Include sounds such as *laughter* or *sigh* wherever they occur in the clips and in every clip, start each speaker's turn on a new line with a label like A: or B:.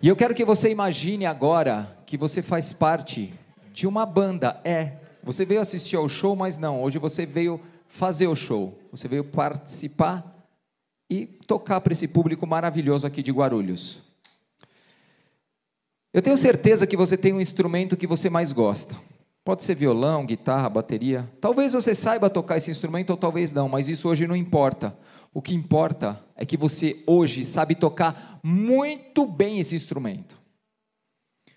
A: E eu quero que você imagine agora que você faz parte de uma banda. É, você veio assistir ao show, mas não, hoje você veio fazer o show. Você veio participar e tocar para esse público maravilhoso aqui de Guarulhos. Eu tenho certeza que você tem um instrumento que você mais gosta. Pode ser violão, guitarra, bateria. Talvez você saiba tocar esse instrumento ou talvez não, mas isso hoje não importa. O que importa é que você hoje sabe tocar muito bem esse instrumento.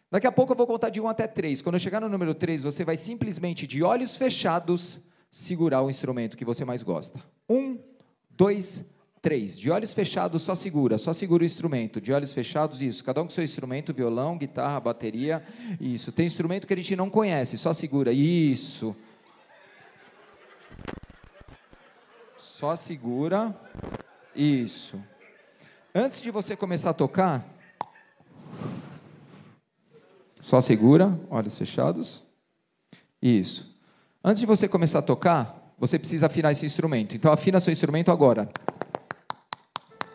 A: Daqui a pouco eu vou contar de um até três. Quando eu chegar no número três, você vai simplesmente, de olhos fechados, segurar o instrumento que você mais gosta. Um, dois, três. De olhos fechados, só segura, só segura o instrumento. De olhos fechados, isso. Cada um com seu instrumento, violão, guitarra, bateria, isso. Tem instrumento que a gente não conhece, só segura, isso. Só segura. Isso. Antes de você começar a tocar, só segura, olhos fechados. Isso. Antes de você começar a tocar, você precisa afinar esse instrumento. Então afina seu instrumento agora.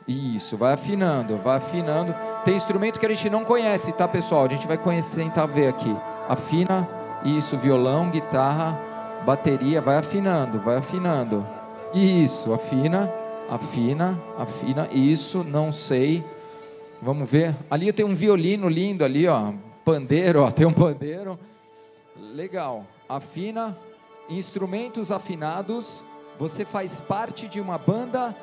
A: Isso, vai afinando, vai afinando. Tem instrumento que a gente não conhece, tá, pessoal? A gente vai conhecer, tentar ver aqui. Afina, isso, violão, guitarra, bateria, vai afinando, vai afinando. Isso, afina, afina, afina. Isso, não sei. Vamos ver. Ali tenho um violino lindo ali, ó. Pandeiro, ó, *laughs* tem um pandeiro. Legal. Afina, instrumentos afinados. Você faz parte de uma banda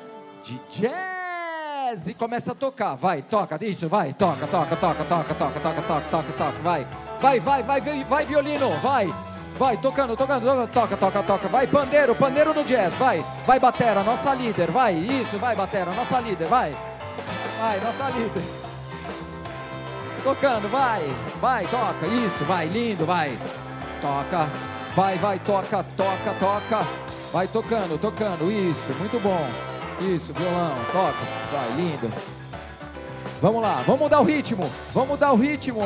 A: de jazz e começa a tocar. Vai, toca, isso, vai, toca, toca, toca, toca, toca, toca, toca, toca, toca, vai. Vai, vai, vai, vai, violino, vai. Vai, tocando, tocando, toca, toca, toca. Vai, pandeiro, pandeiro no jazz, vai. Vai, batera, nossa líder, vai. Isso, vai, batera, nossa líder, vai. Vai, nossa líder. Tocando, vai. Vai, toca, isso, vai, lindo, vai. Toca. Vai, vai, toca, toca, toca. Vai tocando, tocando, isso, muito bom. Isso, violão, toca. Vai, lindo. Vamos lá, vamos mudar o ritmo. Vamos mudar o ritmo.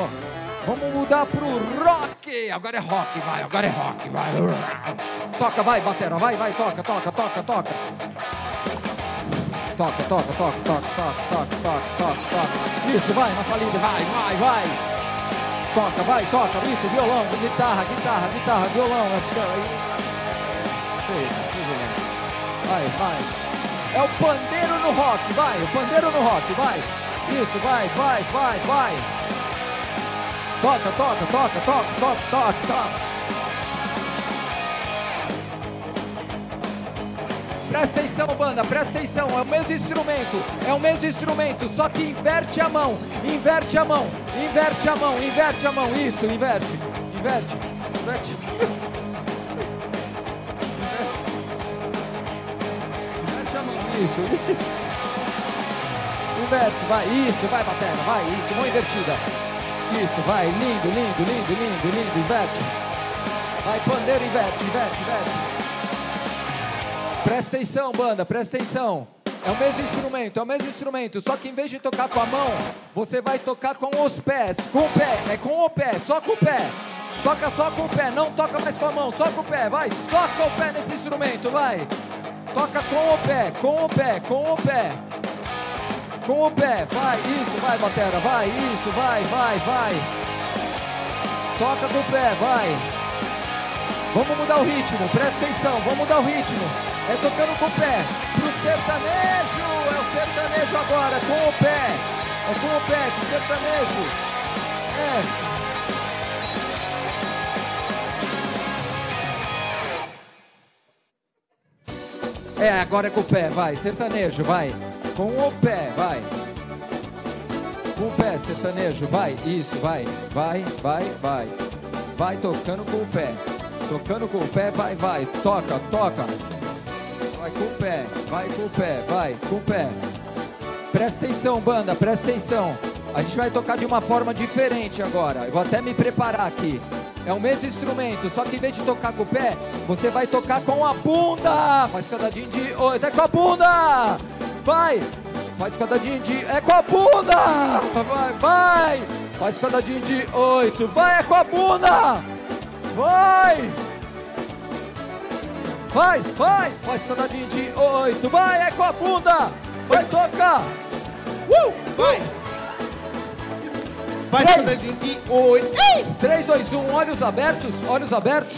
A: Vamos mudar pro rock. Agora é rock, vai. Agora é rock, vai. Toca, vai, batera. Vai, vai, toca, toca, toca, toca. Toca, toca, toca, toca, toca, toca, toca, toca, toca. Isso, vai, nossa linda. Vai, vai, vai. Toca, vai, toca. Isso, violão, guitarra, guitarra, guitarra, violão. Vai, vai. É o pandeiro no rock, vai. O pandeiro no rock, vai. Isso, vai, vai, vai, vai. Toca, toca, toca, toca, toca, toca, toca. Presta atenção, banda, presta atenção. É o mesmo instrumento, é o mesmo instrumento, só que inverte a mão, inverte a mão, inverte a mão, inverte a mão. Isso, inverte, inverte, inverte. Inverte a mão, isso. *laughs* Inverte, vai, isso, vai, batera, vai, isso, mão invertida. Isso, vai, lindo, lindo, lindo, lindo, lindo, inverte. Vai, pandeiro, inverte, inverte, inverte. Presta atenção, banda, presta atenção. É o mesmo instrumento, é o mesmo instrumento, só que em vez de tocar com a mão, você vai tocar com os pés, com o pé, é com o pé, só com o pé. Toca só com o pé, não toca mais com a mão, só com o pé, vai, só com o pé nesse instrumento, vai. Toca com o pé, com o pé, com o pé com o pé, vai, isso, vai, batera, vai, isso, vai, vai, vai. Toca com o pé, vai. Vamos mudar o ritmo, presta atenção, vamos mudar o ritmo. É tocando com o pé, pro sertanejo, é o sertanejo agora, com o pé. É com o pé, pro sertanejo. É. É, agora é com o pé, vai, sertanejo, vai. Com o pé, vai. Com o pé, sertanejo, vai. Isso, vai. Vai, vai, vai. Vai tocando com o pé. Tocando com o pé, vai, vai. Toca, toca. Vai com o pé, vai com o pé, vai com o pé. Presta atenção, banda, presta atenção. A gente vai tocar de uma forma diferente agora. Eu vou até me preparar aqui. É o mesmo instrumento, só que em vez de tocar com o pé, você vai tocar com a bunda. Faz cadadinho de oito, é com a bunda. Vai! Faz quadradinho de. É com a bunda! Vai, vai! Faz quadradinho de oito. Vai, é com a bunda! Vai! Faz, faz! Faz quadradinho de oito. Vai, é com a bunda! Vai, toca! Uh! Vai!
B: Faz quadradinho e oi.
A: 3, 2, 1, olhos abertos, olhos abertos.